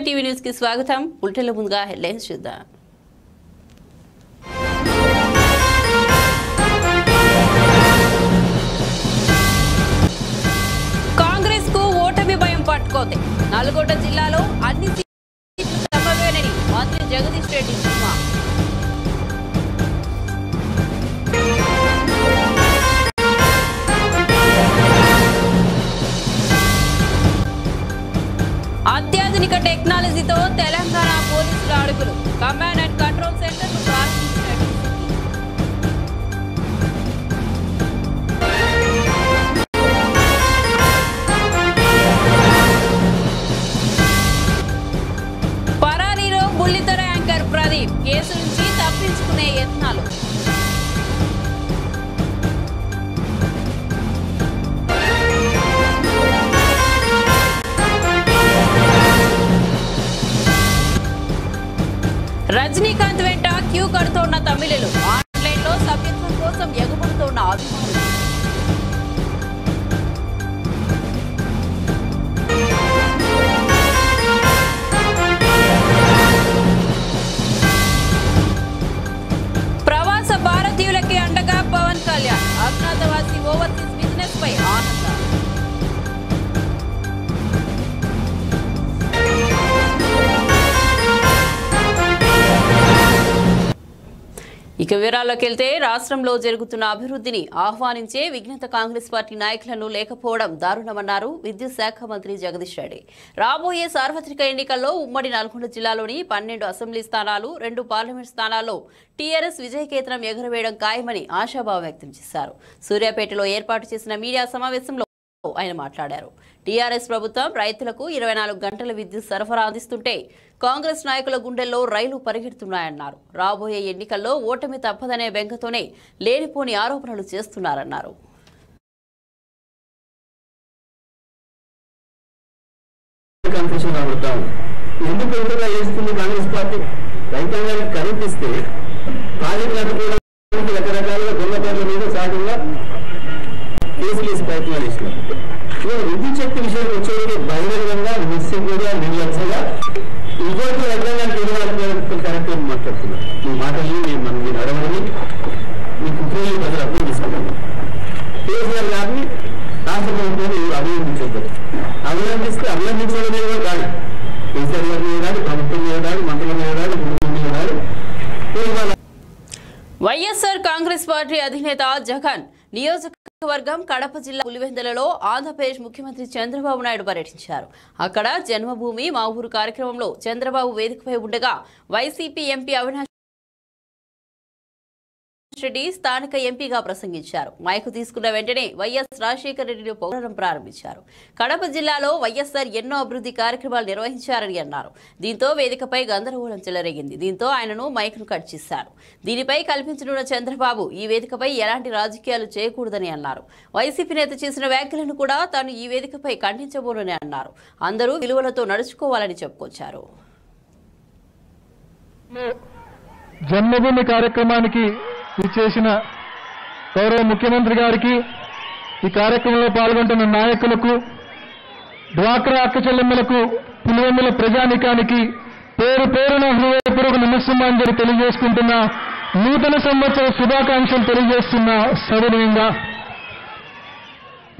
నమస్కారం టీవీ న్యూస్కి స్వాగతం. బులెటిన్ల ముందుగా హెడ్లైన్స్ చూద్దాం. కాంగ్రెస్కు ఓటమి భయం పట్టుకోతే నల్గొండ జిల్లాలో అన్ని సీట్లు తమవేనని మంత్రి జగదీష్ రెడ్డి టెక్నాలజీతో తెలంగాణ పోలీసుల అడుగులు. కమాండ్ అండ్ కంట్రోల్ ఇక వివరాల్లోకి వెళ్తే రాష్ట్రంలో జరుగుతున్న అభివృద్ధిని ఆహ్వానించే విఘ్నత కాంగ్రెస్ పార్టీ నాయకులను లేకపోవడం దారుణమన్నారు విద్యుత్ శాఖ మంత్రి జగదీష్ రెడ్డి. రాబోయే సార్వత్రిక ఎన్నికల్లో ఉమ్మడి నల్గొండ జిల్లాలోని పన్నెండు అసెంబ్లీ స్థానాలు రెండు పార్లమెంట్ స్థానాల్లో టీఆర్ఎస్ విజయకేతనం ఎగురవేయడం ఖాయమని ఆశాభావం వ్యక్తం చేశారు. సూర్యాపేటలో ఏర్పాటు చేసిన మీడియా సమావేశంలో ఆయన మాట్లాడారు. టీఆర్ఎస్ ప్రభుత్వం రైతులకు ఇరవై నాలుగు గంటల విద్యుత్ సరఫరా అందిస్తుంటే కాంగ్రెస్ నాయకుల గుండెల్లో రైలు పరిగెడుతున్నాయన్నారు. రాబోయే ఎన్నికల్లో ఓటమి తప్పదనే బెంగతోనే లేనిపోని ఆరోపణలు చేస్తున్నారన్నారు. రకరకాలుగా అవుతాం ఎందుకు ఇంతగా చేస్తుంది కాంగ్రెస్ పార్టీ రైతాంగానికి కరెంట్ ఇస్తే ప్రాజెక్ట్ నడుపుకోవడానికి రకరకాలుగా దొంగ పేర్ల మీద సాగుగా కేసులు వేసి ప్రయత్నాలు చేసినాం ఇవాళ విద్యుత్ శక్తి విషయం వచ్చేది బహిరంగంగా నిస్సిగ్గుగా నిర్లక్ష్యంగా ఇంకోటి రైతాంగానికి ఎదురు కరెక్ట్ అని మాట్లాడుతున్నాం మీ మాటల్ని నేను మనం మీరు అడగని మీ కుటుంబాన్ని ప్రజలు అర్థం చేసుకుంటాను కేసీఆర్ గారిని రాష్ట్ర ప్రభుత్వాన్ని అభినందించొద్దు అభినందిస్తే అభినందించడమే కూడా కాదు కేసీఆర్ గారి మీద కాదు ప్రభుత్వం మీద కాదు మంత్రుల మీద కాదు కుటుంబం మీద కాదు ఇవాళ వైఎస్ఆర్ కాంగ్రెస్ పార్టీ అధినేత జగన్ నియోజకవర్గం కడప జిల్లా పులివెందులలో ఆంధ్రప్రదేశ్ ముఖ్యమంత్రి చంద్రబాబు నాయుడు పర్యటించారు. అక్కడ జన్మభూమి మా ఊరు కార్యక్రమంలో చంద్రబాబు వేదికపై ఉండగా వైసీపీ ఎంపీ అవినాష్ రెడ్డి స్థానిక ఎంపీగా ప్రసంగించారు. మైకు తీసుకున్న వెంటనే వైఎస్ రాజశేఖర రెడ్డిని పౌరం ప్రారంభించారు. కడప జిల్లాలో వైఎస్ఆర్ ఎన్నో అభివృద్ధి కార్యక్రమాలు నిర్వహించారని అన్నారు. దీంతో వేదికపై గందరగోళం చెలరేగింది. దీంతో ఆయనను మైకును కట్ చేశారు. దీనిపై కల్పించనున్న చంద్రబాబు ఈ వేదికపై ఎలాంటి రాజకీయాలు చేయకూడదని అన్నారు. వైసీపీ నేత చేసిన వ్యాఖ్యలను కూడా తాను ఈ వేదికపై ఖండించబోనని అన్నారు. అందరూ విలువలతో నడుచుకోవాలని చెప్పుకొచ్చారు. జన్మభూమి కార్యక్రమానికి ఇచ్చేసిన గౌరవ ముఖ్యమంత్రి గారికి ఈ కార్యక్రమంలో పాల్గొంటున్న నాయకులకు డ్వాక్రా అక్క చెల్లెమ్మలకు పులివెందుల ప్రజానికానికి పేరు పేరున హృదయపూర్వక నమస్సుమాంజలి తెలియజేసుకుంటున్న నూతన సంవత్సర శుభాకాంక్షలు తెలియజేస్తున్న సవినయంగా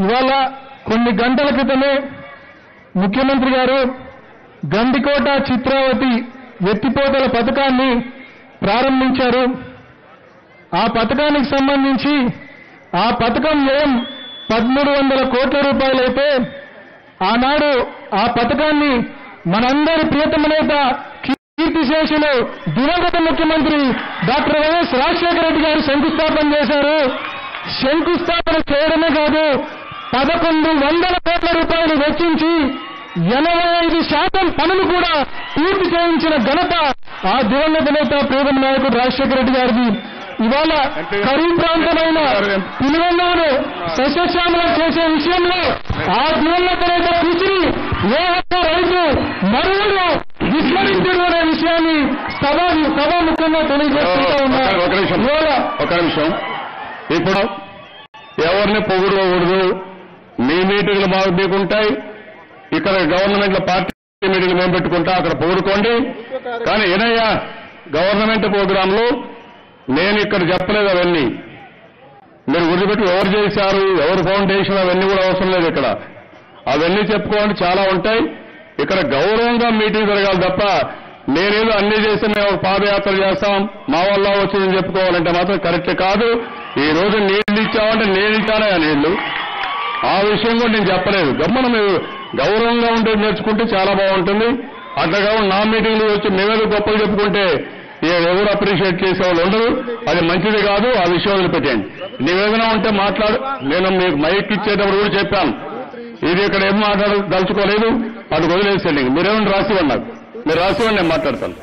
ఇవాళ కొన్ని గంటల క్రితమే ముఖ్యమంత్రి గారు గండికోట చిత్రావతి ఎత్తిపోతల పథకాన్ని ప్రారంభించారు. ఆ పథకానికి సంబంధించి ఆ పథకం వ్యయం పదమూడు వందల కోట్ల రూపాయలైతే ఆనాడు ఆ పథకాన్ని మనందరి ప్రియతమ నేత కీర్తిశేషులు దివంగత ముఖ్యమంత్రి డాక్టర్ వైఎస్ రాజశేఖర రెడ్డి గారు శంకుస్థాపన చేశారు. శంకుస్థాపన చేయడమే కాదు పదకొండు వందల కోట్ల రూపాయలు వెచ్చించి ఎనభై ఐదు శాతం పనులు కూడా పూర్తి చేయించిన ఘనత ఆ దివంగత నేత ప్రియతమ నాయకుడు రాజశేఖర రెడ్డి గారిది ఇవాళ కరీం ప్రాంతమైన పులివెందులను సస్యశ్యామలం చేసే విషయంలో ఆ నేత కృషిని ఏ ఒక్క రైతు మరువులు విస్మరించడం అనే విషయాన్ని సభా సభాముఖంగా తెలియజేసుకుంటా ఉన్నారు ఒక నిమిషం. ఇప్పుడు ఎవరిని పొగుడుకోకూడదు మీ మీటింగ్లు బాగా మీకుంటాయి. ఇక్కడ గవర్నమెంట్ పార్టీ మీటింగ్ మేము పెట్టుకుంటా. అక్కడ పోడుకోండి కానీ ఏనయ్యా గవర్నమెంట్ ప్రోగ్రాంలు నేను ఇక్కడ చెప్పలేదు అవన్నీ. మీరు గుర్తుపెట్టి ఎవరు చేశారు ఎవరు ఫౌండేషన్ అవన్నీ కూడా అవసరం లేదు ఇక్కడ. అవన్నీ చెప్పుకోవాలి చాలా ఉంటాయి. ఇక్కడ గౌరవంగా మీటింగ్ జరగాలి తప్ప నేనేదో అన్ని చేసి మేము పాదయాత్ర చేస్తాం. మా వల్ల వచ్చిందని చెప్పుకోవాలంటే మాత్రం కరెక్ట్ కాదు. ఈ రోజు నీళ్ళు ఇచ్చామంటే నేను ఇచ్చానే ఆ నీళ్ళు ఆ విషయం కూడా నేను చెప్పలేదు. గమ్మన మీరు గౌరవంగా ఉంటే నేర్చుకుంటే చాలా బాగుంటుంది. అట్లా కాకుండా నా మీటింగ్లు వచ్చి మేమేదో గొప్పలు చెప్పుకుంటే ఎవరు అప్రిషియేట్ చేసే వాళ్ళు ఉండరు. అది మంచిది కాదు ఆ విషయం వదిలిపెట్టండి నీవేదైనా ఉంటే మాట్లాడు. నేను మీకు మైక్ ఇచ్చేటప్పుడు కూడా చెప్పాను ఇది ఇక్కడ ఏం మాట్లాడ దలుచుకోలేదు అది వదిలేసండి మీరేమైనా రాసి నాకు. మీరు రాసి నేను మాట్లాడతాను.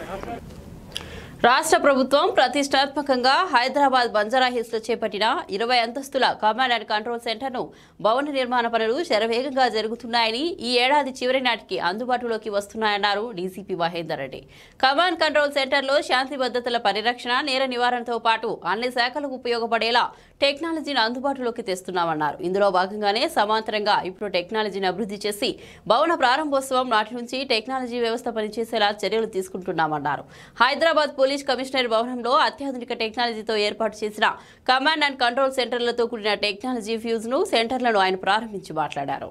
రాష్ట్ర ప్రభుత్వం ప్రతిష్టాత్మకంగా హైదరాబాద్ బంజారా హిల్స్లో చేపట్టిన ఇరవై అంతస్తుల కమాండ్ అండ్ కంట్రోల్ సెంటర్ను భవన నిర్మాణ పనులు శరవేగంగా జరుగుతున్నాయని ఈ ఏడాది చివరి నాటికి అందుబాటులోకి వస్తున్నాయన్నారు DCP Mahender Reddy. Command control సెంటర్లో శాంతి భద్రతల పరిరక్షణ నేర నివారణతో పాటు అన్ని శాఖలకు ఉపయోగపడేలా టెక్నాలజీని అందుబాటులోకి తెస్తున్నామన్నారు. ఇందులో భాగంగానే సమాంతరంగా ఇప్పుడు టెక్నాలజీని అభివృద్ధి చేసి భవన ప్రారంభోత్సవం నాటి నుంచి టెక్నాలజీ వ్యవస్థ పనిచేసేలా చర్యలు తీసుకుంటున్నామన్నారు. హైదరాబాద్ పోలీస్ కమిషనర్ భవనంలో అత్యాధునిక టెక్నాలజీతో ఏర్పాటు చేసిన కమాండ్ అండ్ కంట్రోల్ సెంటర్లతో కూడిన టెక్నాలజీ ఫ్యూజ్ను సెంటర్లను ఆయన ప్రారంభించి మాట్లాడారు.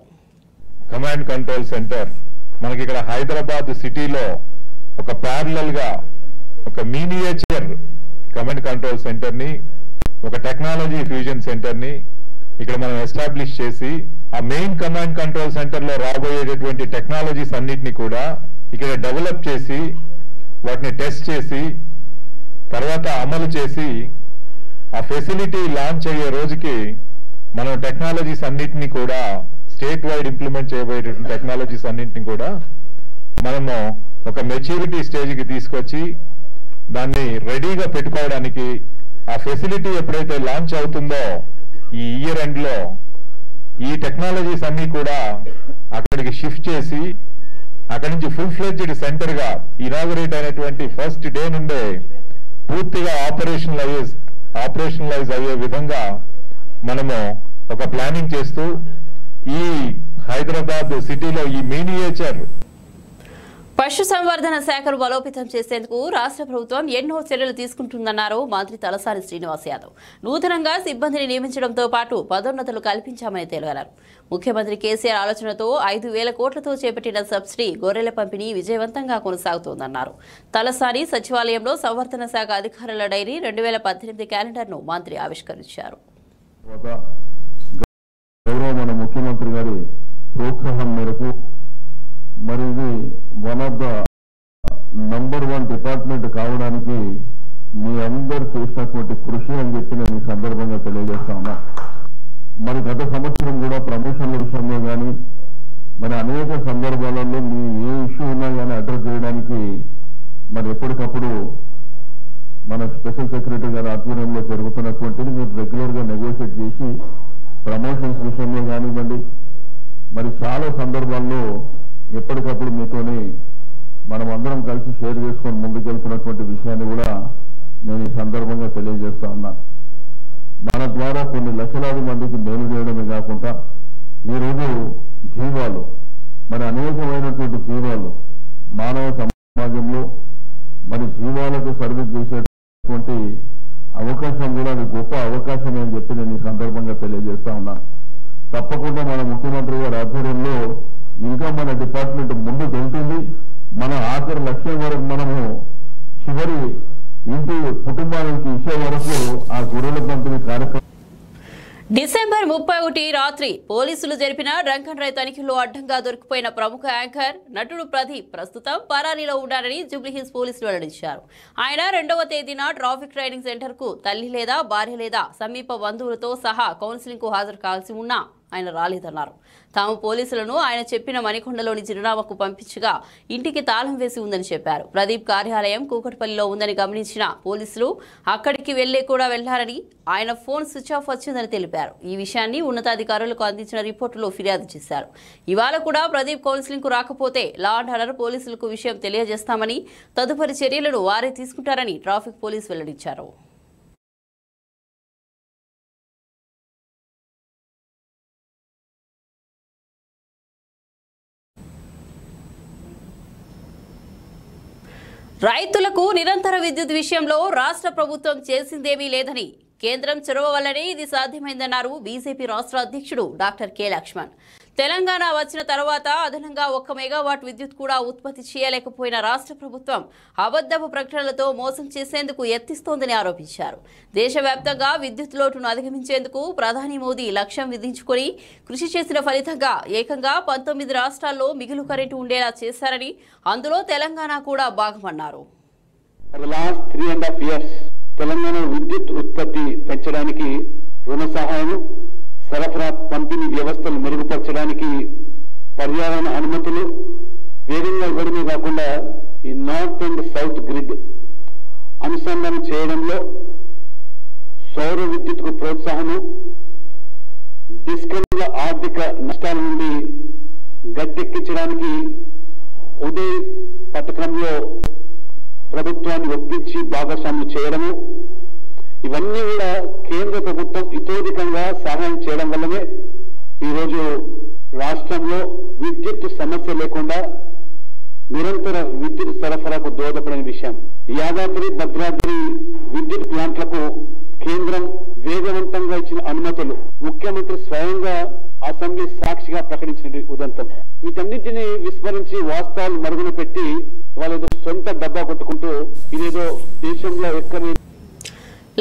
కమాండ్ కంట్రోల్ సెంటర్ మనకి ఇక్కడ హైదరాబాద్ సిటీలో ఒక ప్యారలల్గా ఒక మీనియేచర్ కమాండ్ కంట్రోల్ సెంటర్ని ఒక టెక్నాలజీ ఫ్యూజన్ సెంటర్ని ఇక్కడ మనం ఎస్టాబ్లిష్ చేసి ఆ మెయిన్ కమాండ్ కంట్రోల్ సెంటర్లో రాబోయేటటువంటి టెక్నాలజీస్ అన్నిటిని కూడా ఇక్కడ డెవలప్ చేసి వాటిని టెస్ట్ చేసి తర్వాత అమలు చేసి ఆ ఫెసిలిటీ లాంచ్ అయ్యే రోజుకి మనం టెక్నాలజీస్ అన్నిటిని కూడా స్టేట్ వైడ్ ఇంప్లిమెంట్ చేయబోయేటువంటి టెక్నాలజీస్ అన్నింటినీ కూడా మనము ఒక మెచ్యూరిటీ స్టేజ్కి తీసుకొచ్చి దాన్ని రెడీగా పెట్టుకోవడానికి ఆ ఫెసిలిటీ ఎప్పుడైతే లాంచ్ అవుతుందో ఈ ఇయర్ ఎండ్లో ఈ టెక్నాలజీస్ అన్నీ కూడా అక్కడికి షిఫ్ట్ చేసి అక్కడి నుంచి ఫుల్ ఫ్లెడ్జ్డ్ సెంటర్గా ఇనాగరేట్ అయినటువంటి ఫస్ట్ డే నుండే పూర్తిగా ఆపరేషనలైజ్ ఆపరేషనలైజ్ అయ్యే విధంగా మనము ఒక ప్లానింగ్ చేస్తూ ఈ హైదరాబాద్ సిటీలో ఈ మినియేచర్ పశు సంవర్ధన శాఖను బలోపేతం చేసేందుకు రాష్ట్ర ప్రభుత్వం ఎన్నో చర్యలు తీసుకుంటుందన్నారు మంత్రి తలసాని శ్రీనివాస్ యాదవ్. నూతనంగా సిబ్బందిని నియమించడంతో పాటు పదోన్నతులు కల్పించామని తెలిపారు. ముఖ్యమంత్రి కేసీఆర్ ఆలోచనతో ఐదు వేల కోట్లతో చేపట్టిన సబ్సిడీ గొర్రెల పంపిణీ విజయవంతంగా కొనసాగుతోందన్నారు. తలసాని సచివాలయంలో సంవర్ధన శాఖ అధికారుల డైరీ రెండు వేల పద్దెనిమిది క్యాలెండర్ను మంత్రి ఆవిష్కరించారు. మన ముఖ్యమంత్రి గారి ప్రోత్సాహం మేరకు మరి ఇది one of the number one department కావడానికి మీ అందరు చేసినటువంటి కృషి అని చెప్పి నేను ఈ సందర్భంగా తెలియజేస్తా ఉన్నా. మరి గత సంవత్సరం కూడా ప్రమోషన్ల విషయంలో కానీ మరి అనేక సందర్భాలలో మీ ఏ ఇష్యూ ఉన్నా కానీ అడ్రస్ చేయడానికి మరి ఎప్పటికప్పుడు మన స్పెషల్ సెక్రటరీ గారి ఆధ్వర్యంలో జరుగుతున్నటువంటిది మీరు రెగ్యులర్గా నెగోషియేట్ చేసి ప్రమోషన్స్ విషయంలో కానివ్వండి మరి చాలా సందర్భాల్లో ఎప్పటికప్పుడు మీతోని మనం అందరం కలిసి షేర్ చేసుకొని ముందుకెళ్తున్నటువంటి విషయాన్ని కూడా నేను ఈ సందర్భంగా తెలియజేస్తా ఉన్నాను. మన ద్వారా కొన్ని లక్షలాది మందికి మేలు చేయడమే కాకుండా ఈరోజు జీవాలు మరి అనేకమైనటువంటి జీవాలు మానవ సమాజంలో మరి జీవాలకు సర్వీస్ చేసేటువంటి అవకాశం కూడా అది గొప్ప అవకాశం అని చెప్పి నేను ఈ సందర్భంగా తెలియజేస్తా ఉన్నా. తప్పకుండా మన ముఖ్యమంత్రి గారి ఆధ్వర్యంలో ఇంకా మన డిపార్ట్మెంట్ ముందుకు వెళ్తుంది. మన ఆఖరి లక్ష్యం వరకు మనము చివరి ఇంటి కుటుంబానికి ఇచ్చే వరకు ఆ గొర్రెల పంపిణీ కార్యక్రమం డిసెంబర్ ముప్పై ఒకటి రాత్రి పోలీసులు జరిపిన రంగన్ రై తనిఖీలో అడ్డంగా దొరికిపోయిన ప్రముఖ యాంకర్ నటుడు ప్రదీప్ ప్రస్తుతం పరారీలో ఉన్నారని జూబ్లీహిల్స్ పోలీసులు వెల్లడించారు. ఆయన రెండవ తేదీన ట్రాఫిక్ ట్రైనింగ్ సెంటర్కు తల్లి లేదా భార్య లేదా సమీప బంధువులతో సహా కౌన్సిలింగ్కు హాజరు కావాల్సి ఉన్నా ఆయన రాలేదన్నారు. తాము పోలీసులను ఆయన చెప్పిన మణికొండలోని చిరునామాకు పంపించగా ఇంటికి తాళం వేసి ఉందని చెప్పారు. ప్రదీప్ కార్యాలయం కూకట్పల్లిలో ఉందని గమనించిన పోలీసులు అక్కడికి వెళ్ళే కూడా వెళ్ళారని ఆయన ఫోన్ స్విచ్ ఆఫ్ వచ్చిందని తెలిపారు. ఈ విషయాన్ని ఉన్నతాధికారులకు అందించిన రిపోర్టులో ఫిర్యాదు చేశారు. ఇవాళ కూడా ప్రదీప్ కౌన్సిలింగ్కు రాకపోతే లా అండ్ ఆర్డర్ పోలీసులకు విషయం తెలియజేస్తామని తదుపరి చర్యలను వారే తీసుకుంటారని ట్రాఫిక్ పోలీసు వెల్లడించారు. రైతులకు నిరంతర విద్యుత్ విషయంలో రాష్ట్ర ప్రభుత్వం చేసిందేమీ లేదని కేంద్రం చొరవ వల్లనే ఇది సాధ్యమైందన్నారు బీజేపీ రాష్ట్ర అధ్యక్షుడు డాక్టర్ కె లక్ష్మణ్. తెలంగాణ వచ్చిన తర్వాత అదనంగా ఒక్క మెగావాట్ విద్యుత్ కూడా ఉత్పత్తి చేయలేకపోయిన రాష్ట్ర ప్రభుత్వం అబద్దపు ప్రకటనలతో మోసం చేసేందుకు యత్నిస్తోందని ఆరోపించారు. దేశవ్యాప్తంగా విద్యుత్ లోటును అధిగమించేందుకు ప్రధాని మోదీ లక్ష్యం విధించుకొని కృషి చేసిన ఫలితంగా ఏకంగా పంతొమ్మిది రాష్ట్రాల్లో మిగులు కరెంటు ఉండేలా చేశారని అందులో తెలంగాణ కూడా భాగమన్నారు. తెలంగాణ విద్యుత్ ఉత్పత్తి పెంచడానికి రుణ సహాయం సరఫరా పంపిణీ వ్యవస్థలు మెరుగుపరచడానికి పర్యావరణ అనుమతులు వేగంగా ఇవ్వడమే కాకుండా ఈ నార్త్ అండ్ సౌత్ గ్రిడ్ అనుసంధానం చేయడంలో సౌర విద్యుత్కు ప్రోత్సాహము డిస్కంల ఆర్థిక నష్టాల నుండి గట్టెక్కించడానికి ఉదయ్ పథకంలో ప్రభుత్వాన్ని ఒప్పించి భాగస్వాములు చేయడము ఇవన్నీ కూడా కేంద్ర ప్రభుత్వం ఇతోధికంగా సహాయం చేయడం వల్లనే ఈరోజు రాష్ట్రంలో విద్యుత్ సమస్య లేకుండా నిరంతర విద్యుత్ సరఫరాకు దోహదపడిన విషయం. యాదాద్రి భద్రాద్రి విద్యుత్ ప్లాంట్లకు కేంద్రం వేగవంతంగా ఇచ్చిన అనుమతులు ముఖ్యమంత్రి స్వయంగా అసెంబ్లీ సాక్షిగా ప్రకటించిన ఉదంతం. వీటన్నింటినీ విస్మరించి వాస్తవాలు మరుగున పెట్టి వాళ్ళేదో సొంత డబ్బా కొట్టుకుంటూ ఇదేదో దేశంలో ఎక్కడ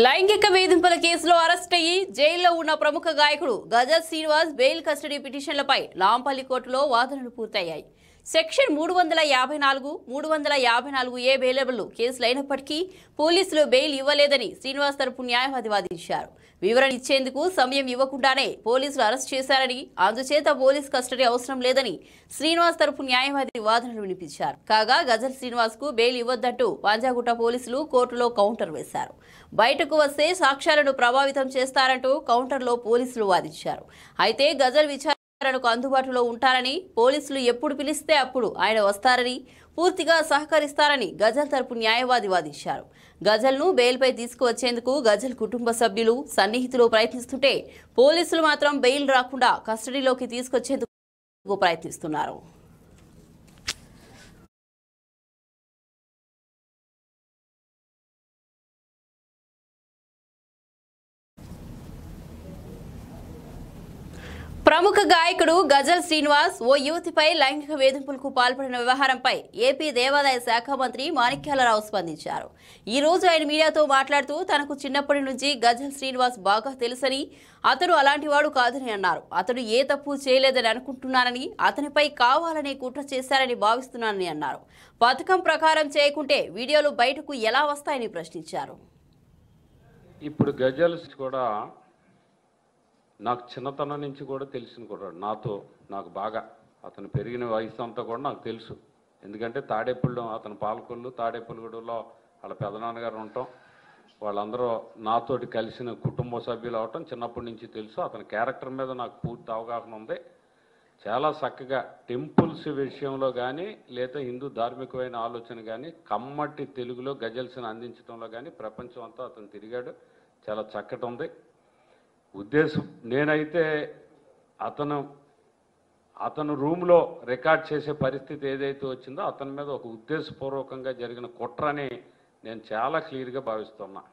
లైంగిక వేధింపుల కేసులో అరెస్ట్ అయ్యి జైల్లో ఉన్న ప్రముఖ గాయకుడు గజల్ శ్రీనివాస్ బెయిల్ కస్టడీ పిటిషన్లపై లాంపల్లి కోర్టులో వాదనలు పూర్తయ్యాయి. సెక్షన్ మూడు వందల యాభై నాలుగు మూడు వందల యాభై నాలుగు ఏ బెయిలబుల్ కేసులు అయినప్పటికీ పోలీసులు బెయిల్ ఇవ్వలేదని శ్రీనివాస్ తరపు న్యాయవాది వాదించారు. వివరణ ఇచ్చేందుకు సమయం ఇవ్వకుండానే పోలీసులు అరెస్ట్ చేశారని అందుచేత పోలీస్ కస్టడీ అవసరం లేదని శ్రీనివాస్ తరపు న్యాయవాది వాదనలు వినిపించారు. కాగా గజల్ శ్రీనివాస్కు బెయిల్ ఇవ్వద్దంటూ పంజాగుట్ట పోలీసులు కోర్టులో కౌంటర్ వేశారు. బయటకు వస్తే సాక్ష్యాలను ప్రభావితం చేస్తారంటూ కౌంటర్లో పోలీసులు వాదించారు. అయితే గజల్ విచారణకు అందుబాటులో ఉంటారని పోలీసులు ఎప్పుడు పిలిస్తే అప్పుడు ఆయన వస్తారని పూర్తిగా సహకరిస్తారని గజల్ తరపు న్యాయవాది వాదించారు. గజల్ను బెయిల్పై తీసుకువచ్చేందుకు గజల్ కుటుంబ సభ్యులు సన్నిహితులు ప్రయత్నిస్తుంటే పోలీసులు మాత్రం బెయిల్ రాకుండా కస్టడీలోకి తీసుకొచ్చేందుకు ప్రయత్నిస్తున్నారు. ప్రముఖ గాయకుడు గజల్ శ్రీనివాస్ ఓ యువతిపై లైంగిక వేధింపులకు పాల్పడిన వ్యవహారంపై ఏపీ దేవాదాయ శాఖ మంత్రి మాణిక్యాలరావు స్పందించారు. ఈ రోజు ఆయన మీడియాతో మాట్లాడుతూ తనకు చిన్నప్పటి నుంచి గజల్ శ్రీనివాస్ బాగా తెలుసని అతడు అలాంటి వాడు కాదని అన్నారు. అతడు ఏ తప్పు చేయలేదని అనుకుంటున్నానని అతనిపై కావాలనే కుట్ర చేశారని భావిస్తున్నానని అన్నారు. పథకం ప్రకారం చేయకుంటే వీడియోలు బయటకు ఎలా వస్తాయని ప్రశ్నించారు. ఇప్పుడు గజల్స్ కూడా నాకు చిన్నతనం నుంచి కూడా తెలిసిన కుర్రాడు. నాతో నాకు బాగా. అతను పెరిగిన వయసు అంతా కూడా నాకు తెలుసు. ఎందుకంటే తాడేపల్లి అతను పాలకొల్లు తాడేపల్లిగూడలో వాళ్ళ పెదనాన్నగారు ఉండటం వాళ్ళందరూ నాతోటి కలిసిన కుటుంబ సభ్యులు అవటం చిన్నప్పటి నుంచి తెలుసు. అతని క్యారెక్టర్ మీద నాకు పూర్తి అవగాహన ఉంది. చాలా చక్కగా టెంపుల్స్ విషయంలో కానీ లేదా హిందూ ధార్మికమైన ఆలోచన కానీ కమ్మటి తెలుగులో గజల్స్ని అందించడంలో కానీ ప్రపంచం అంతా అతను తిరిగాడు. చాలా చక్కటి ఉంది. ఉద్దేశం. నేనైతే అతను అతను రూమ్లో రికార్డ్ చేసే పరిస్థితి ఏదైతే వచ్చిందో అతని మీద ఒక ఉద్దేశపూర్వకంగా జరిగిన కుట్రని నేను చాలా క్లియర్గా భావిస్తున్నా.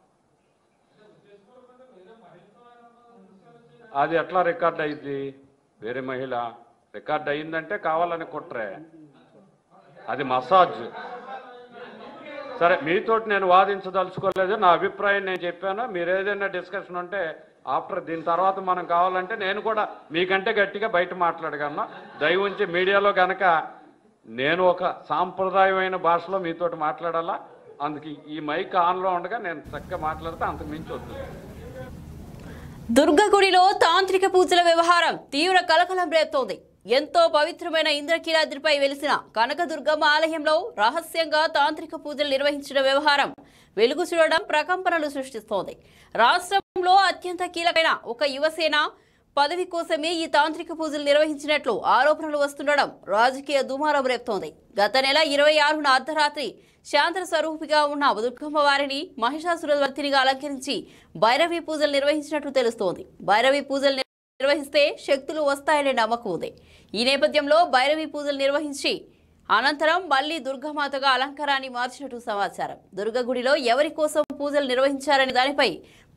అది ఎట్లా రికార్డ్ అయింది వేరే మహిళ రికార్డ్ అయిందంటే కావాలని కుట్రే. అది మసాజ్. సరే మీతోటి నేను వాదించదలుచుకోలేదు నా అభిప్రాయం నేను చెప్పాను. మీరు ఏదైనా డిస్కషన్ ఉంటే ఆఫ్టర్ దీని తర్వాత మనం కావాలంటే నేను కూడా మీకంటే గట్టిగా బయట మాట్లాడగలను. దయవుంచి మీడియాలో గనక నేను ఒక సాంప్రదాయమైన భాషలో మీతోటి మాట్లాడాలా? అందుకు ఈ మైక్ ఆన్లో ఉండగా నేను చక్కగా మాట్లాడితే అంతకు మించి వద్దు. దుర్గగుడిలో తాంత్రిక పూజల వ్యవహారం తీవ్ర కలకలం రేపుతోంది. ఎంతో పవిత్రమైన ఇంద్రకీలాద్రిపై వెలిసిన కనకదుర్గమ్మ ఆలయంలో రహస్యంగా తాంత్రిక పూజలు నిర్వహించిన వ్యవహారం వెలుగు చూడడం ప్రకంపనలు సృష్టిస్తోంది. లో అత్యంత కీలకమైన ఒక యువసేన పదవి కోసమే ఈ తాంత్రిక పూజలు నిర్వహించినట్లు ఆరోపణలు వస్తుండడం రాజకీయ దుమారం రేపుతోంది. గత నెల ఇరవై ఆరున అర్ధరాత్రి శాంత స్వరూపిగా ఉన్న దుర్గమ్మ వారిని మహిషాసురవర్తినిగా అలంకరించి భైరవి పూజలు నిర్వహించినట్లు తెలుస్తోంది. భైరవి పూజలు నిర్వహిస్తే శక్తులు వస్తాయనే నమ్మకం ఉంది. ఈ నేపథ్యంలో భైరవి పూజలు నిర్వహించి అనంతరం మళ్ళీ దుర్గమాతగా అలంకారాన్ని మార్చినట్టు సమాచారం. దుర్గ గుడిలో ఎవరి కోసం పూజలు నిర్వహించారనే దానిపై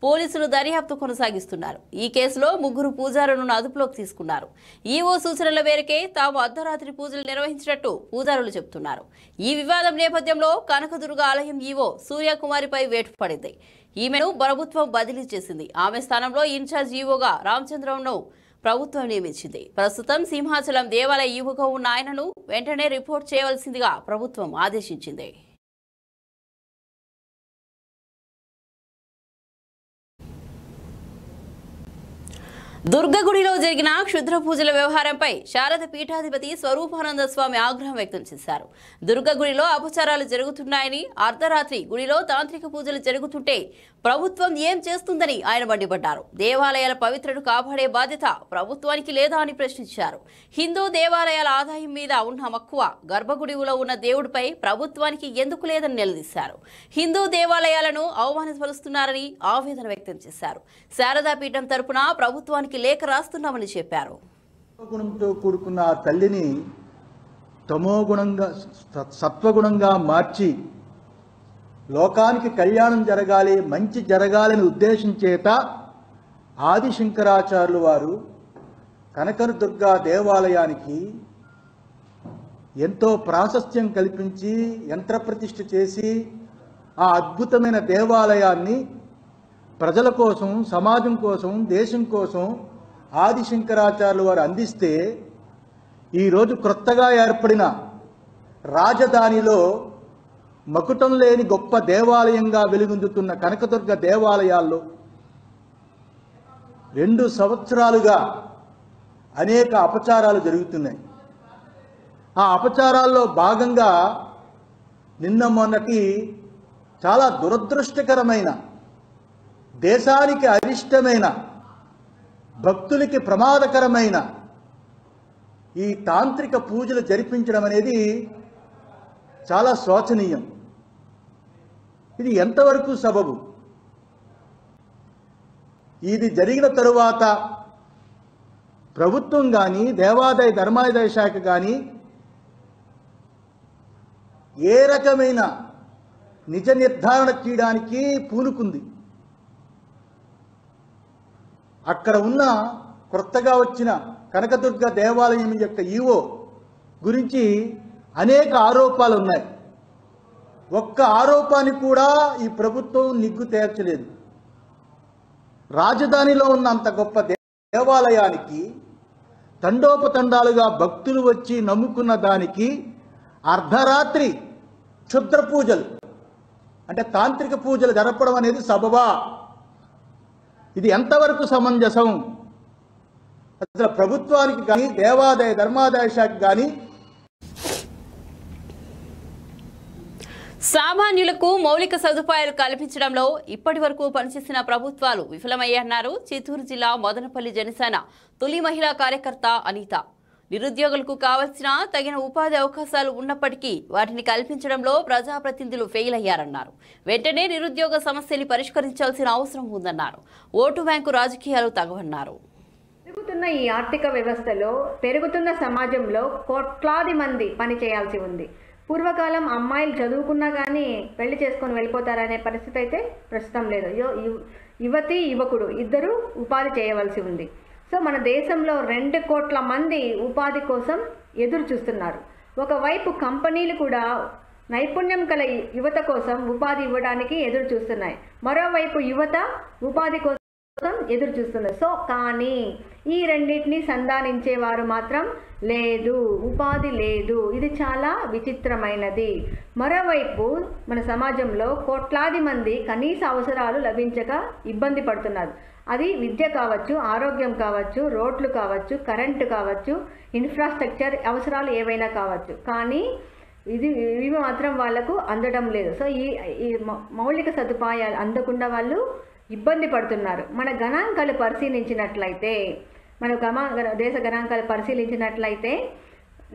పోలీసులు దర్యాప్తు కొనసాగిస్తున్నారు. ఈ కేసులో ముగ్గురు పూజారులను అదుపులోకి తీసుకున్నారు. ఈవో సూచనల మేరకే తాము అర్ధరాత్రి పూజలు నిర్వహించినట్టు పూజారులు చెబుతున్నారు. ఈ వివాదం నేపథ్యంలో కనకదుర్గ ఆలయం ఈవో సూర్యకుమారిపై వేటు పడింది. ఈమెను ప్రభుత్వం బదిలీ చేసింది. ఆమె స్థానంలో ఇన్ఛార్జ్ ఈవోగా రామచంద్రరావును ప్రభుత్వం నియమించింది. ప్రస్తుతం సింహాచలం దేవాలయ ఈవోగా ఉన్న ఆయనను వెంటనే రిపోర్ట్ చేయవలసిందిగా ప్రభుత్వం ఆదేశించింది. దుర్గగుడిలో జరిగిన క్షుద్ర పూజల వ్యవహారంపై శారద పీఠాధిపతి స్వరూపానంద స్వామి ఆగ్రహం వ్యక్తం చేశారు. దుర్గగుడిలో అపచారాలు జరుగుతున్నాయని అర్ధరాత్రి గుడిలో తాంత్రిక పూజలు జరుగుతుంటే ప్రభుత్వం ఏం చేస్తుందని ఆయన మండిపడ్డారు. దేవాలయాల పవిత్రను కాపాడే బాధ్యత ప్రభుత్వానికి లేదా అని ప్రశ్నించారు. హిందూ దేవాలయాల ఆదాయం మీద ఉన్న మక్కువ గర్భగుడిలో ఉన్న దేవుడిపై ప్రభుత్వానికి ఎందుకు లేదని నిలదీశారు. హిందూ దేవాలయాలను అవమానపరుస్తున్నారని ఆవేదన వ్యక్తం చేశారు. శారదా పీఠం తరపున ప్రభుత్వానికి లేఖ రాస్తున్నామని చెప్పారు. గుణంతో కూడుకున్న ఆ తల్లిని తమోగుణంగా సత్వగుణంగా మార్చి లోకానికి కళ్యాణం జరగాలి మంచి జరగాలని ఉద్దేశం చేత ఆది శంకరాచార్యులు వారు కనకదుర్గా దేవాలయానికి ఎంతో ప్రాశస్త్యం కల్పించి యంత్రప్రతిష్ఠ చేసి ఆ అద్భుతమైన దేవాలయాన్ని ప్రజల కోసం సమాజం కోసం దేశం కోసం ఆది శంకరాచార్యులు వారు అందిస్తే ఈరోజు క్రొత్తగా ఏర్పడిన రాజధానిలో మకుటం లేని గొప్ప దేవాలయంగా వెలుగొందుతున్న కనకదుర్గ దేవాలయాల్లో రెండు సంవత్సరాలుగా అనేక అపచారాలు జరుగుతున్నాయి. ఆ అపచారాల్లో భాగంగా నిన్న మొన్నటి చాలా దురదృష్టకరమైన దేశానికి అరిష్టమైన భక్తులకి ప్రమాదకరమైన ఈ తాంత్రిక పూజలు జరిపించడం అనేది చాలా శోచనీయం. ఇది ఎంతవరకు సబబు? ఇది జరిగిన తరువాత ప్రభుత్వం కానీ దేవాదాయ ధర్మాదాయ శాఖ కానీ ఏ రకమైన నిజ నిర్ధారణ చేయడానికి పూనుకుంది. అక్కడ ఉన్న కొత్తగా వచ్చిన కనకదుర్గ దేవాలయం యొక్క ఈవో గురించి అనేక ఆరోపాలు ఉన్నాయి ఒక్క ఆరోపాన్ని కూడా ఈ ప్రభుత్వం నిగ్గు తేర్చలేదు. రాజధానిలో ఉన్న అంత గొప్ప దే- దేవాలయానికి తండోపతండాలుగా భక్తులు వచ్చి నమ్ముకున్న దానికి అర్ధరాత్రి క్షుద్ర పూజలు అంటే తాంత్రిక పూజలు జరపడం అనేది సబబా. ఇది ఎంతవరకు సమంజసం? అసలు ప్రభుత్వానికి కానీ దేవాదాయ ధర్మాదాయ శాఖ కానీ సామాన్యులకు మౌలిక సదుపాయాలు కల్పించడంలో ఇప్పటి వరకు పనిచేసిన ప్రభుత్వాలు విఫలమయ్యన్నారు చిత్తూరు జిల్లా మదనపల్లి జనసేన తొలి మహిళా కార్యకర్త అనిత. నిరుద్యోగులకు కావలసిన తగిన ఉపాధి అవకాశాలు ఉన్నప్పటికీ వాటిని కల్పించడంలో ప్రజాప్రతినిధులు ఫెయిల్ అయ్యారన్నారు వెంటనే నిరుద్యోగ సమస్యని పరిష్కరించాల్సిన అవసరం ఉందన్నారు. ఓటు బ్యాంకు రాజకీయాలు తగవన్నారు. పెరుగుతున్న ఈ ఆర్థిక వ్యవస్థలో పెరుగుతున్న సమాజంలో కోట్లాది మంది పని చేయాల్సి ఉంది. పూర్వకాలం అమ్మాయిలు చదువుకున్నా కానీ పెళ్ళి చేసుకొని వెళ్ళిపోతారనే పరిస్థితి అయితే ప్రస్తుతం లేదు. యువతి యువకుడు ఇద్దరు ఉపాధి చేయవలసి ఉంది. సో మన దేశంలో రెండు కోట్ల మంది ఉపాధి కోసం ఎదురు చూస్తున్నారు. ఒకవైపు కంపెనీలు కూడా నైపుణ్యం గల యువత కోసం ఉపాధి ఇవ్వడానికి ఎదురు చూస్తున్నాయి. మరోవైపు యువత ఉపాధి కోసం కోసం ఎదురు చూస్తున్నారు సో కానీ ఈ రెండింటిని సంధానించేవారు మాత్రం లేదు ఉపాధి లేదు. ఇది చాలా విచిత్రమైనది. మరోవైపు మన సమాజంలో కోట్లాది మంది కనీస అవసరాలు లభించక ఇబ్బంది పడుతున్నారు. అది విద్య కావచ్చు ఆరోగ్యం కావచ్చు రోడ్లు కావచ్చు కరెంటు కావచ్చు ఇన్ఫ్రాస్ట్రక్చర్ అవసరాలు ఏవైనా కావచ్చు. కానీ ఇది ఇవి మాత్రం వాళ్ళకు అందడం లేదు. సో ఈ ఈ మౌ- మౌలిక సదుపాయాలు అందకుండా వాళ్ళు ఇబ్బంది పడుతున్నారు. మన గణాంకాలు పరిశీలించినట్లయితే మన గమా దేశ గణాంకాలు పరిశీలించినట్లయితే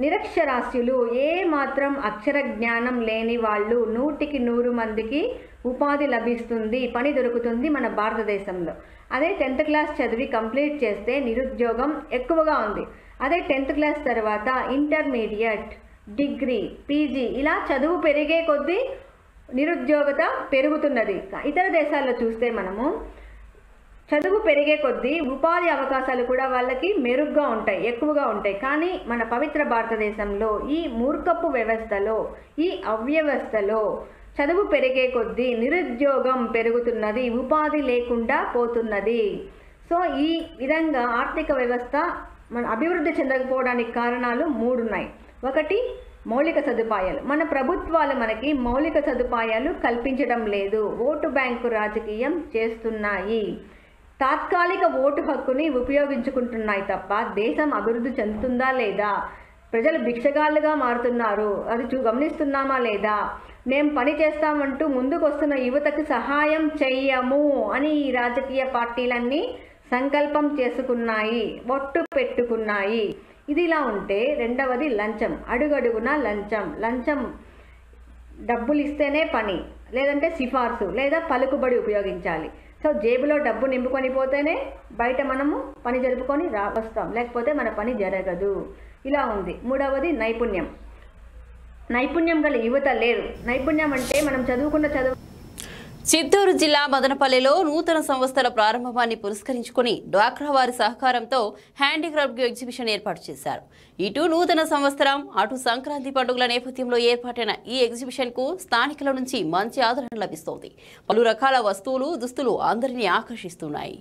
నిరక్షరాస్యులు ఏ మాత్రం అక్షర జ్ఞానం లేని వాళ్ళు నూటికి నూరు మందికి ఉపాధి లభిస్తుంది పని దొరుకుతుంది మన భారతదేశంలో. అదే టెన్త్ క్లాస్ చదివి కంప్లీట్ చేస్తే నిరుద్యోగం ఎక్కువగా ఉంది. అదే టెన్త్ క్లాస్ తర్వాత ఇంటర్మీడియట్ డిగ్రీ పీజీ ఇలా చదువు పెరిగే కొద్దీ నిరుద్యోగత పెరుగుతున్నది. ఇతర దేశాల్లో చూస్తే మనము చదువు పెరిగే కొద్దీ ఉపాధి అవకాశాలు కూడా వాళ్ళకి మెరుగ్గా ఉంటాయి ఎక్కువగా ఉంటాయి. కానీ మన పవిత్ర భారతదేశంలో ఈ మూర్ఖపు వ్యవస్థలో ఈ అవ్యవస్థలో చదువు పెరిగే కొద్దీ నిరుద్యోగం పెరుగుతున్నది ఉపాధి లేకుండా పోతున్నది. సో ఈ విధంగా ఆర్థిక వ్యవస్థ మన అభివృద్ధి చెందకపోవడానికి కారణాలు మూడు ఉన్నాయి ఒకటి మౌలిక సదుపాయాలు. మన ప్రభుత్వాలు మనకి మౌలిక సదుపాయాలు కల్పించడం లేదు. ఓటు బ్యాంకు రాజకీయం చేస్తున్నాయి. తాత్కాలిక ఓటు హక్కుని ఉపయోగించుకుంటున్నాయి తప్ప దేశం అభివృద్ధి చెందుతుందా లేదా? ప్రజలు భిక్షగాళ్ళుగా మారుతున్నారు. అది చూ గమనిస్తున్నామా లేదా? మేము పని చేస్తామంటూ ముందుకు వస్తున్న యువతకు సహాయం చెయ్యము అని ఈ రాజకీయ పార్టీలన్నీ సంకల్పం చేసుకున్నాయి. ఒట్టు పెట్టుకున్నాయి. ఇది ఇలా ఉంటే రెండవది లంచం అడుగడుగున లంచం. లంచం డబ్బులు ఇస్తేనే పని లేదంటే సిఫార్సు లేదా పలుకుబడి ఉపయోగించాలి. సో జేబులో డబ్బు నింపుకొని పోతేనే బయట మనము పని జరుపుకొని రా వస్తాం. లేకపోతే మన పని జరగదు. ఇలా ఉంది. మూడవది నైపుణ్యం. నైపుణ్యం గల యువత లేరు. నైపుణ్యం అంటే మనం చదువుకున్న చదువు చిత్తూరు జిల్లా మదనపల్లిలో నూతన సంస్థల ప్రారంభాన్ని పురస్కరించుకుని డ్వాక్రా వారి సహకారంతో హ్యాండీక్రాఫ్ట్ ఎగ్జిబిషన్ ఏర్పాటు చేశారు. ఇటు నూతన సంవత్సరం అటు సంక్రాంతి పండుగల నేపథ్యంలో ఏర్పాటైన ఈ ఎగ్జిబిషన్కు స్థానికుల నుంచి మంచి ఆదరణ లభిస్తోంది. పలు రకాల వస్తువులు దుస్తులు అందరినీ ఆకర్షిస్తున్నాయి.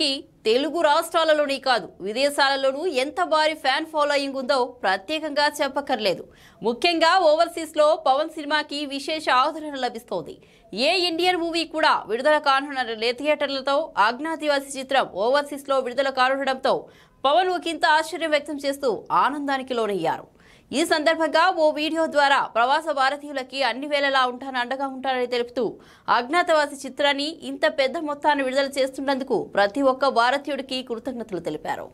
పవన్ తెలుగు రాష్ట్రాలలోనే కాదు విదేశాలలోనూ ఎంత భారీ ఫ్యాన్ ఫాలోయింగ్ ఉందో ప్రత్యేకంగా చెప్పక్కర్లేదు. ముఖ్యంగా ఓవర్సీస్లో పవన్ సినిమాకి విశేష ఆదరణ లభిస్తోంది. ఏ ఇండియన్ మూవీ కూడా విడుదల కానున్న థియేటర్లతో ఆజ్ఞాదివాసి చిత్రం ఓవర్సీస్లో విడుదల కానుండడంతో పవన్ ఒకంత ఆశ్చర్యం వ్యక్తం చేస్తూ ఆనందానికి లోనయ్యారు. ఈ సందర్భంగా ఓ వీడియో ద్వారా ప్రవాస భారతీయులకి అన్ని వేళలా ఉంటాను అండగా ఉంటానని తెలుపుతూ అజ్ఞాతవాసి చిత్రాన్ని ఇంత పెద్ద మొత్తాన్ని విడుదల చేస్తున్నందుకు ప్రతి ఒక్క భారతీయుడికి కృతజ్ఞతలు తెలిపారు.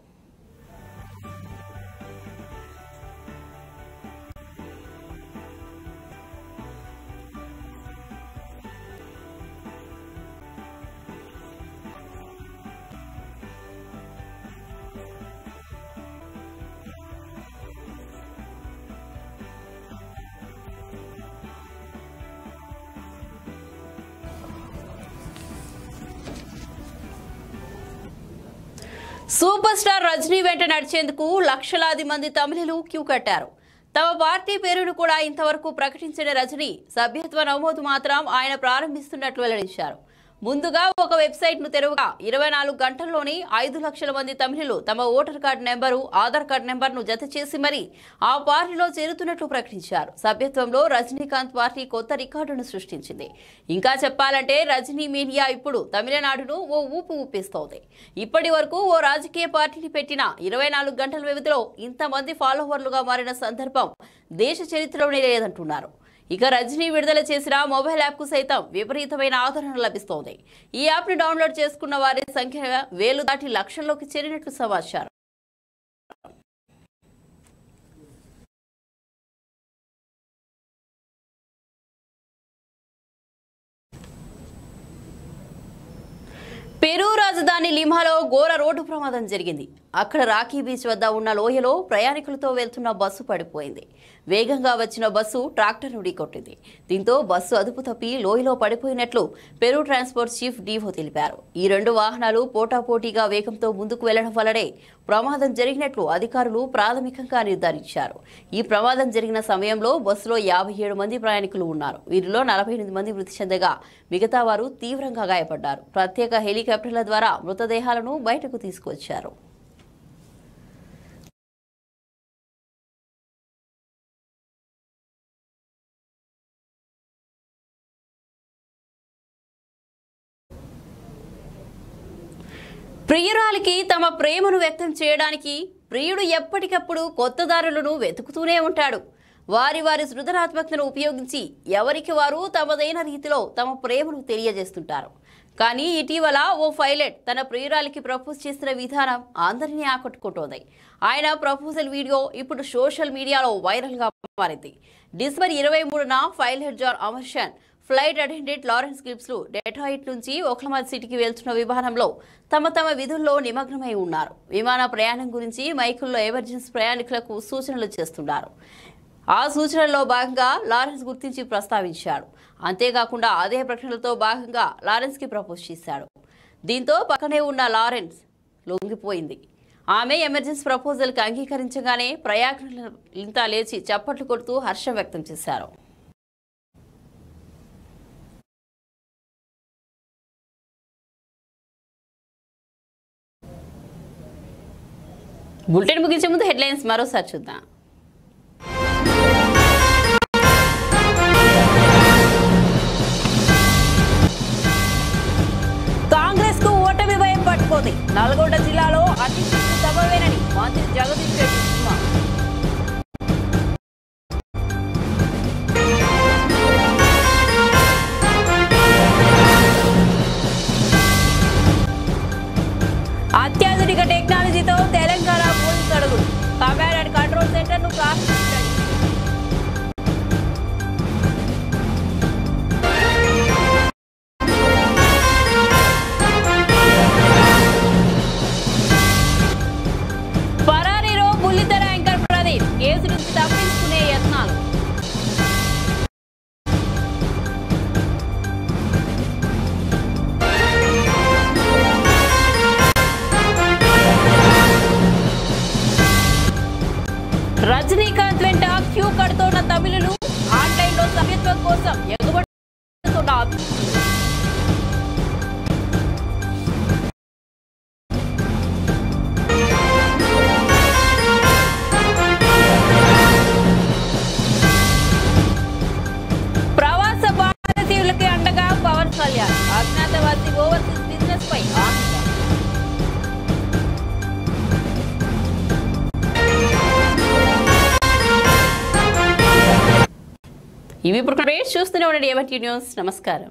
సూపర్ స్టార్ రజనీ వెంట నడిచేందుకు లక్షలాది మంది తమిళులు క్యూ కట్టారు. తమ పార్టీ పేరును కూడా ఇంతవరకు ప్రకటించిన రజనీ సభ్యత్వ నమోదు మాత్రం ఆయన ప్రారంభిస్తున్నట్లు వెల్లడించారు. ముందుగా ఒక వెబ్సైట్ను తెరవగా ఇరవై నాలుగు గంటల్లోనే ఐదు లక్షల మంది తమిళులు తమ voter card number Aadhaar card నెంబర్ను జత చేసి మరీ ఆ పార్టీలో చేరుతున్నట్లు ప్రకటించారు. సభ్యత్వంలో రజనీకాంత్ పార్టీ కొత్త రికార్డును సృష్టించింది. ఇంకా చెప్పాలంటే రజనీ మీడియా ఇప్పుడు తమిళనాడును ఓ ఊపు ఊపిస్తోంది. ఇప్పటి వరకు ఓ రాజకీయ పార్టీని పెట్టిన ఇరవై నాలుగు గంటల వ్యవధిలో ఇంతమంది ఫాలోవర్లుగా మారిన సందర్భం దేశ చరిత్రలోనే లేదంటున్నారు. ఇక రజనీ విడుదల చేసిన మొబైల్ యాప్కు సైతం విపరీతమైన ఆదరణ లభిస్తోంది. ఈ యాప్ను డౌన్లోడ్ చేసుకున్న వారి సంఖ్య వేలు దాటి లక్షల్లోకి చేరినట్లు సమాచారం. పెరు రాజధాని లిమాలో ఘోర రోడ్డు ప్రమాదం జరిగింది. అక్కడ రాఖీ బీచ్ వద్ద ఉన్న లోయలో ప్రయాణికులతో వెళ్తున్న బస్సు పడిపోయింది. వేగంగా వచ్చిన బస్సు ట్రాక్టర్ను ఢీకొట్టింది దీంతో బస్సు అదుపు తప్పి లోయలో పడిపోయినట్లు పెరు ట్రాన్స్పోర్ట్ చీఫ్ డీవో తెలిపారు. ఈ రెండు వాహనాలు పోటాపోటీగా వేగంతో ముందుకు వెళ్ళడం వల్లనే ప్రమాదం జరిగినట్లు అధికారులు ప్రాథమికంగా నిర్ధారించారు. ఈ ప్రమాదం జరిగిన సమయంలో బస్సులో యాభై ఏడు మంది ప్రయాణికులు ఉన్నారు. వీరిలో నలభై ఎనిమిది మంది మృతి చెందగా మిగతా వారు తీవ్రంగా గాయపడ్డారు. ప్రత్యేక హెలికాప్టర్ల ద్వారా మృతదేహాలను బయటకు తీసుకొచ్చారు ప్రియురాలికి తమ ప్రేమను వ్యక్తం చేయడానికి ప్రియుడు ఎప్పటికప్పుడు కొత్త దారులను వెతుకుతూనే ఉంటాడు. వారి వారి సృజనాత్మకతను ఉపయోగించి ఎవరికి వారు తమదైన రీతిలో తమ ప్రేమను తెలియజేస్తుంటారు. కానీ ఇటీవల ఓ పైలట్ తన ప్రియురాలికి ప్రపోజ్ చేసిన విధానం అందరినీ ఆకట్టుకుంటోంది. ఆయన ప్రపోజల్ వీడియో ఇప్పుడు సోషల్ మీడియాలో వైరల్గా మారింది. డిసెంబర్ ఇరవై మూడున పైలట్ జాన్ అమర్షన్ ఫ్లైట్ అటెండెంట్ లారెన్స్ గిబ్స్లు డెట్రాయిట్ నుంచి ఒక్లమాద్ సిటీకి వెళ్తున్న విమానంలో తమ తమ విధుల్లో నిమగ్నమై ఉన్నారు. విమాన ప్రయాణం గురించి మైకుల్లో ఎమర్జెన్సీ ప్రయాణికులకు సూచనలు చేస్తున్నారు. ఆ సూచనల్లో భాగంగా లారెన్స్ గుర్తించి ప్రస్తావించాడు. అంతేకాకుండా అదే ప్రకటనలతో భాగంగా లారెన్స్కి ప్రపోజ్ చేశాడు. దీంతో పక్కనే ఉన్న లారెన్స్ లొంగిపోయింది. ఆమె ఎమర్జెన్సీ ప్రపోజల్కి అంగీకరించగానే ప్రయాణికులంతా లేచి చప్పట్లు కొడుతూ హర్షం వ్యక్తం చేశారు. బులెటిన్ ముగించే ముందు హెడ్లైన్స్ మరోసారి చూద్దాం. కాంగ్రెస్కు ఓటమి భయం పట్టుకోంది. నల్గొండ జిల్లాలో అతి సీట్లు ఇవి ఇప్పుడు చూస్తూనే ఉండండి ఏమంటీ న్యూస్ నమస్కారం